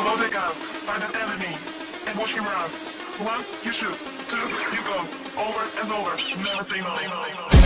to load the gun, find an enemy, and watch him run. One, you shoot. Two, you go. Over and over. Never say no.